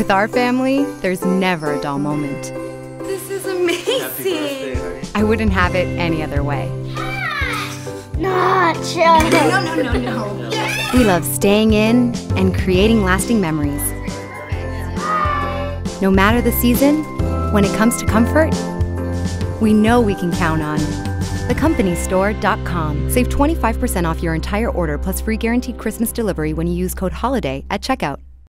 With our family, there's never a dull moment. This is amazing. I wouldn't have it any other way. Nacho. No, no, no, no. We love staying in and creating lasting memories. No matter the season, when it comes to comfort, we know we can count on thecompanystore.com. Save 25% off your entire order plus free guaranteed Christmas delivery when you use code HOLIDAY at checkout.